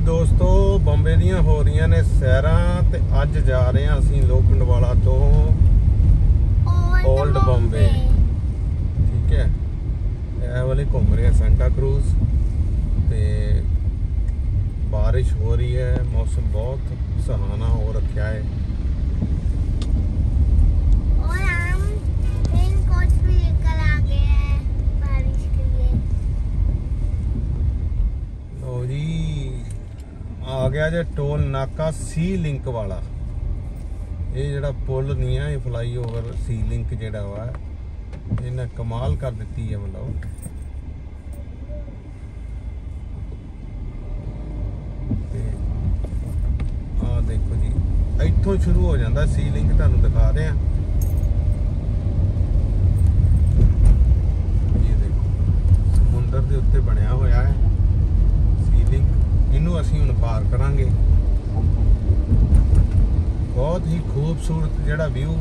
ਦੋਸਤੋ ਬੰਬੇ ਦੀਆਂ ਹੋ ਰਹੀਆਂ ਨੇ ਸੈਰਾਂ ਤੇ ਅੱਜ ਜਾ ਰਹੇ ਹਾਂ ਅਸੀਂ ਲੋਖੰਡਵਾਲਾ ਤੋਂ Old Bombay। ਠੀਕ ਹੈ। ਇਹ ਵਾਲੇ ਘੁੰਮ ਰਹੇ ਆ ਸੈਂਟਾ ਕਰੂਜ਼ ਤੇ ਬਾਰਿਸ਼ ਹੋ ਰਹੀ ਹੈ ਮੌਸਮ ਬਹੁਤ ਸੁਹਾਣਾ ਹੋ ਰੱਖਿਆ ਹੈ। ਗਿਆ ਜੇ ਟੋਲ ਨਾਕਾ ਸੀ ਲਿੰਕ ਵਾਲਾ। ਇਹ ਜਿਹੜਾ ਪੁਲ ਨਹੀਂ ਆ, ਇਹ ਫਲਾਈਓਵਰ ਸੀ ਲਿੰਕ ਜਿਹੜਾ ਵਾ, ਇਹਨੇ ਕਮਾਲ ਕਰ ਦਿੱਤੀ ਹੈ ਮਤਲਬ। ਤੇ ਆ ਦੇਖੋ ਜੀ, ਇੱਥੋਂ ਸ਼ੁਰੂ ਹੋ ਜਾਂਦਾ ਸੀ ਲਿੰਕ ਤੁਹਾਨੂੰ ਦਿਖਾ ਰਹੇ ਆ। ਇਹ ਦੇਖੋ, ਸਮੁੰਦਰ ਦੇ ਉੱਤੇ ਬਣਿਆ ਹੋਇਆ ਹੈ। ਸੀਲਿੰਗ ਇਹਨੂੰ ਅਸੀਂ ਹੁਣ ਪਾਰ ਕਰਾਂਗੇ। ਬਹੁਤ ਹੀ ਖੂਬਸੂਰਤ ਜਿਹੜਾ ਵਿਊ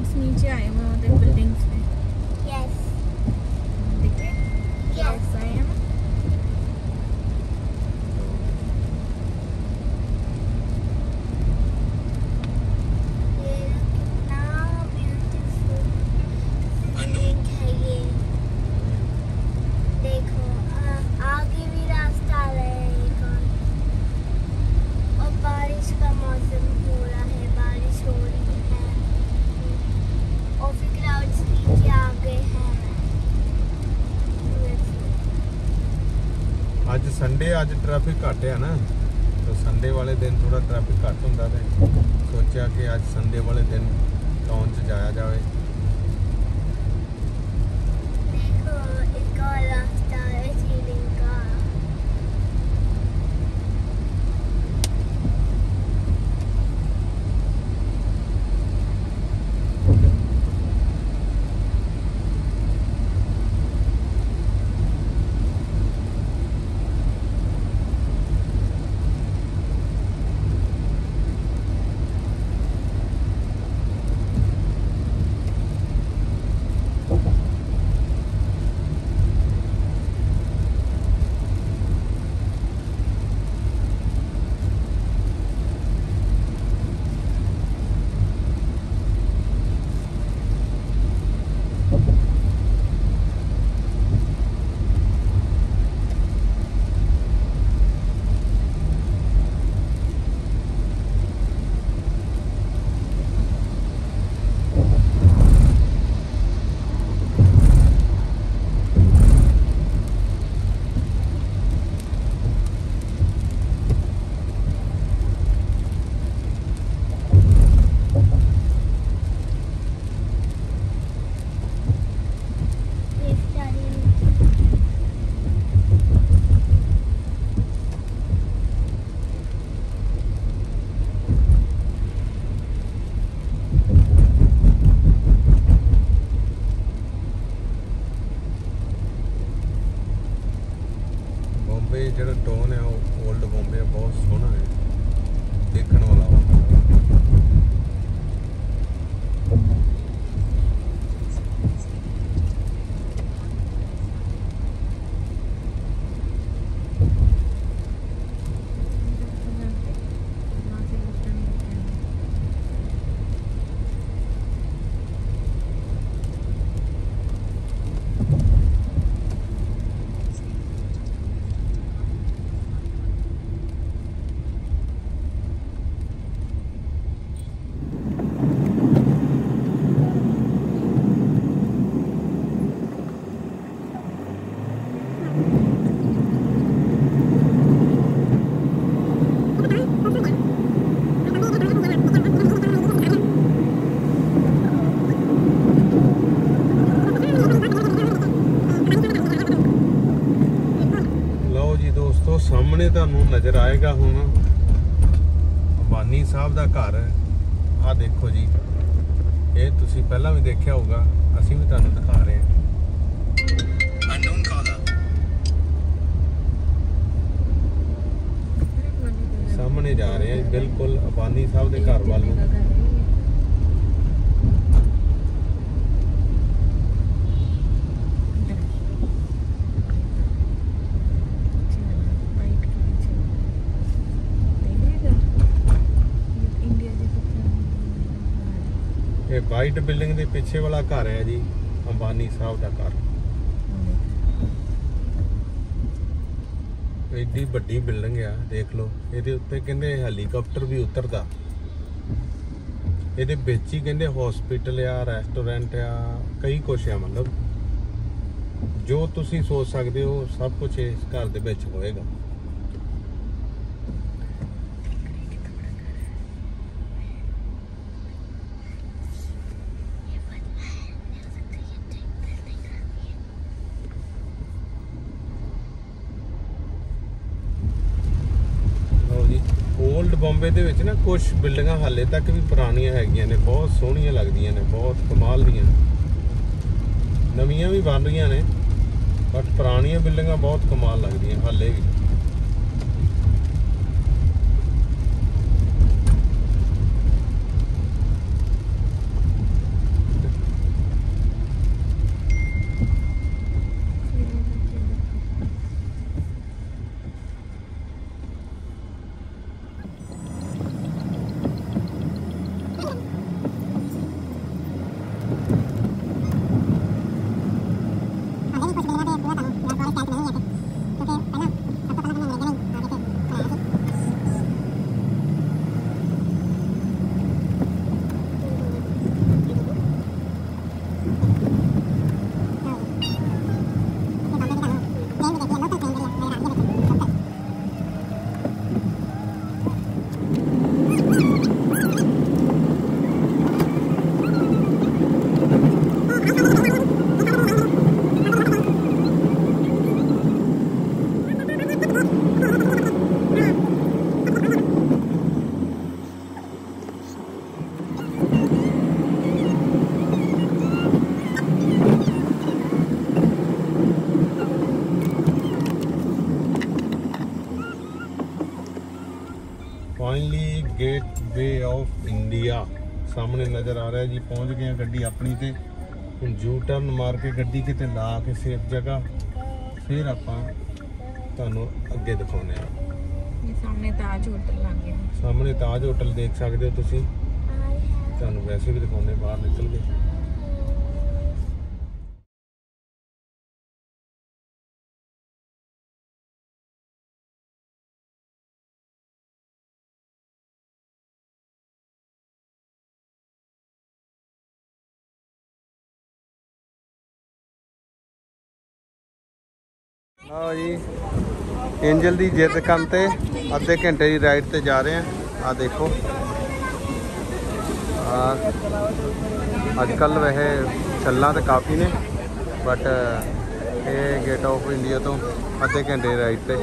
अंकल देख क्लाउड्स नीचे आए हुए ਸੰਡੇ ਅੱਜ ਟ੍ਰੈਫਿਕ ਘੱਟ ਹੈ ਨਾ। ਤਾਂ ਸੰਡੇ ਵਾਲੇ ਦਿਨ ਥੋੜਾ ਟ੍ਰੈਫਿਕ ਘੱਟ ਹੁੰਦਾ ਤੇ ਸੋਚਿਆ ਕਿ ਅੱਜ ਸੰਡੇ ਵਾਲੇ ਦਿਨ ਜੀ ਦੋਸਤੋ ਸਾਹਮਣੇ ਤੁਹਾਨੂੰ ਨਜ਼ਰ ਆਏਗਾ ਹੁਣ ਅੰਬਾਨੀ ਸਾਹਿਬ ਦਾ ਘਰ। ਆ ਦੇਖੋ ਜੀ ਇਹ ਤੁਸੀਂ ਪਹਿਲਾਂ ਵੀ ਦੇਖਿਆ ਹੋਊਗਾ ਅਸੀਂ ਵੀ ਤੁਹਾਨੂੰ ਦਿਖਾ ਰਹੇ ਹਾਂ. ਸਾਹਮਣੇ ਜਾ ਰਹੇ ਹਾਂ ਬਿਲਕੁਲ ਅੰਬਾਨੀ ਸਾਹਿਬ ਦੇ ਘਰ ਵੱਲ ਨੂੰ। ਵਾਈਟ ਬਿਲਡਿੰਗ ਦੇ ਪਿੱਛੇ ਵਾਲਾ ਘਰ ਹੈ ਜੀ, ਅੰਬਾਨੀ ਸਾਹਿਬ ਦਾ ਘਰ। ਐਡੀ ਵੱਡੀ ਬਿਲਡਿੰਗ ਆ, ਦੇਖ ਲਓ। ਇਹਦੇ ਉੱਤੇ ਕਹਿੰਦੇ ਹੈਲੀਕਾਪਟਰ ਵੀ ਉਤਰਦਾ। ਇਹਦੇ ਵਿੱਚ ਹੀ ਕਹਿੰਦੇ ਹਸਪੀਟਲ ਆ ਰੈਸਟੋਰੈਂਟ ਆ, ਕਈ ਕੁਛ ਆ ਮਤਲਬ। ਜੋ ਤੁਸੀਂ ਸੋਚ ਸਕਦੇ ਹੋ, ਸਭ ਕੁਝ ਇਸ ਘਰ ਦੇ ਵਿੱਚ ਹੋਏਗਾ ਲਓ ਜੀ 올ਡ ਬੰਬੇ ਦੇ ਵਿੱਚ ਨਾ ਕੁਝ ਬਿਲਡਿੰਗਾਂ ਹਾਲੇ ਤੱਕ ਵੀ ਪੁਰਾਣੀਆਂ ਹੈਗੀਆਂ ਨੇ, ਬਹੁਤ ਸੋਹਣੀਆਂ ਲੱਗਦੀਆਂ ਨੇ, ਬਹੁਤ ਕਮਾਲ ਦੀਆਂ। ਨਵੀਆਂ ਵੀ ਬਣ ਰਹੀਆਂ ਨੇ ਬਟ ਪੁਰਾਣੀਆਂ ਬਿਲਡਿੰਗਾਂ ਬਹੁਤ ਕਮਾਲ ਲੱਗਦੀਆਂ, ਹਾਲੇ ਵੀ। ਫਾਈਨਲੀ ਗੇਟਵੇ ਆਫ ਇੰਡੀਆ ਸਾਹਮਣੇ ਨਜ਼ਰ ਆ ਰਿਹਾ ਜੀ ਪਹੁੰਚ ਗਏ ਹਾਂ ਗੱਡੀ ਆਪਣੀ ਤੇ। ਹੁਣ ਯੂ ਟਰਨ ਮਾਰ ਕੇ ਗੱਡੀ ਕਿਤੇ ਲਾ ਕੇ ਸੇਫ ਜਗ੍ਹਾ ਫਿਰ ਆਪਾਂ ਤੁਹਾਨੂੰ ਅੱਗੇ ਦਿਖਾਉਂਦੇ ਆ ਸਾਹਮਣੇ ਤਾਜ ਹੋਟਲ ਲੱਗ ਗਿਆ। ਸਾਹਮਣੇ ਤਾਜ ਹੋਟਲ ਦੇਖ ਸਕਦੇ ਹੋ ਤੁਸੀਂ। ਤੁਹਾਨੂੰ ਵੈਸੇ ਵੀ ਦਿਖਾਉਂਦੇ ਬਾਹਰ ਨਿਕਲ ਕੇ ਲਓ ਜੀ। ਐਂਜਲ ਦੀ ਜਿੱਦ ਕਰਨ ਤੇ ਅੱਧੇ ਘੰਟੇ ਦੀ ਰਾਈਡ ਤੇ ਜਾ ਰਹੇ ਆ। ਆ ਦੇਖੋ। ਆ ਅੱਜ ਕੱਲ ਵੈਸੇ ਛੱਲਾਂ ਤਾਂ ਕਾਫੀ ਨੇ ਬਟ ਇਹ ਗੇਟ ਆਫ ਇੰਡੀਆ ਤੋਂ ਅੱਧੇ ਘੰਟੇ ਦੀ ਰਾਈਡ ਤੇ।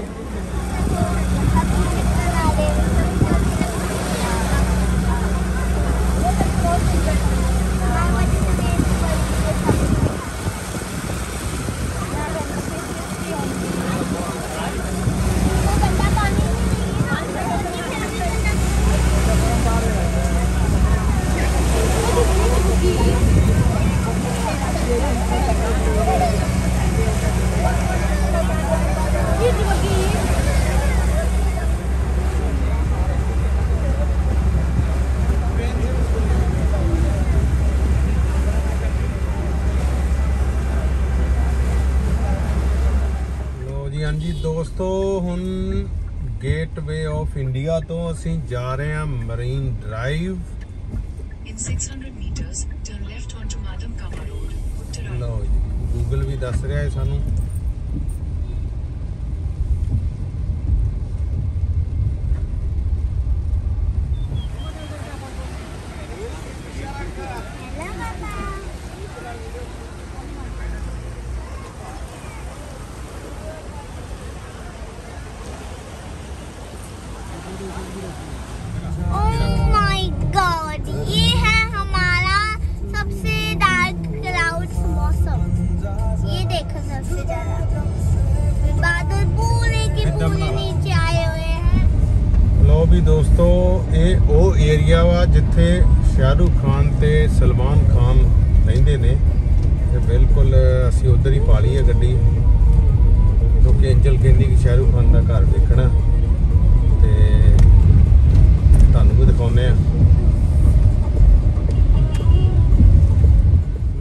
ਹਾਂਜੀ ਦੋਸਤੋ ਹੁਣ ਗੇਟਵੇ ਆਫ ਇੰਡੀਆ ਤੋਂ ਅਸੀਂ ਜਾ ਰਹੇ ਹਾਂ marine drive in 600 metres turn left on madam Cama road Uttarakhand ji Google ਵੀ ਦੱਸ ਰਿਹਾ ਹੈ ਸਾਨੂੰ। ਲੋ ਵੀ ਦੋਸਤੋ ਇਹ ਉਹ ਏਰੀਆ ਵਾ ਜਿੱਥੇ ਸ਼ਾਹਰੁਖ ਖਾਨ ਤੇ ਸਲਮਾਨ ਖਾਨ ਰਹਿੰਦੇ ਨੇ ਤੇ ਬਿਲਕੁਲ ਅਸੀਂ ਉਧਰ ਹੀ ਪਾ ਲਈ ਹੈ ਗੱਡੀ ਕਿਉਂਕਿ ਐਂਜਲ ਕਹਿੰਦੀ ਕਿ ਸ਼ਾਹਰੁਖ ਖਾਨ ਦਾ ਘਰ ਵੇਖਣਾ ਤੇ ਤੁਹਾਨੂੰ ਵੀ ਦਿਖਾਉਨੇ ਆ।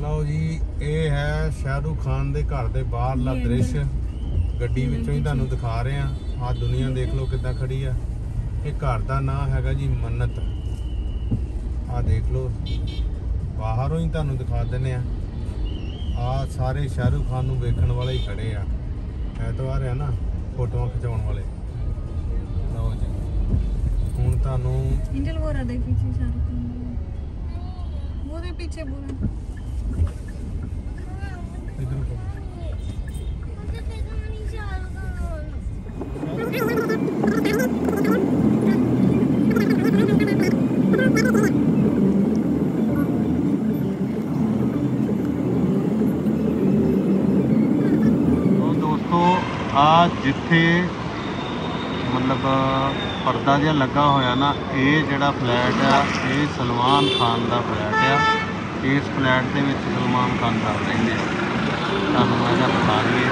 ਲਓ ਜੀ ਇਹ ਹੈ ਸ਼ਾਹਰੁਖ ਖਾਨ ਦੇ ਘਰ ਦੇ ਬਾਹਰਲਾ ਦ੍ਰਿਸ਼। ਗੱਡੀ ਵਿੱਚੋਂ ਹੀ ਤੁਹਾਨੂੰ ਦਿਖਾ ਰਹੇ ਆ ਆ ਦੁਨੀਆ ਦੇਖ ਲਓ ਕਿੱਦਾਂ ਖੜੀ ਆ। ਇਹ ਘਰ ਦਾ ਨਾਮ ਹੈਗਾ ਜੀ ਮੰਨਤ। ਆ ਦੇਖ ਲਓ। ਬਾਹਰੋਂ ਹੀ ਤੁਹਾਨੂੰ ਦਿਖਾ ਦਿੰਨੇ ਆ ਆ ਸਾਰੇ ਸ਼ਾਹਰੁਖ ਖਾਨ ਨੂੰ ਵੇਖਣ ਵਾਲੇ ਹੀ ਖੜੇ ਆ। ਐਤਵਾਰ ਆ ਨਾ ਫੋਟੋਆਂ ਖਿਚਾਉਣ ਵਾਲੇ। ਲਓ ਜੀ। कौन था नो इंडियल बोरा देख पीछे शाहरुख खान वो देख पीछे बोरा इधर को आज जिथे मतलब ਪਰਦਾ ਜਿਹਾ ਲੱਗਾ ਹੋਇਆ ਨਾ, ਇਹ ਜਿਹੜਾ ਫਲੈਟ ਆ, ਇਹ ਸਲਮਾਨ ਖਾਨ ਦਾ ਫਲੈਟ ਆ। ਇਸ ਫਲੈਟ ਦੇ ਵਿੱਚ ਸਲਮਾਨ ਖਾਨ ਦਾ ਰਹਿੰਦੇ ਆ। ਤੁਹਾਨੂੰ ਮੈਂ ਇਹਦਾ ਬਤਾ ਦਈਏ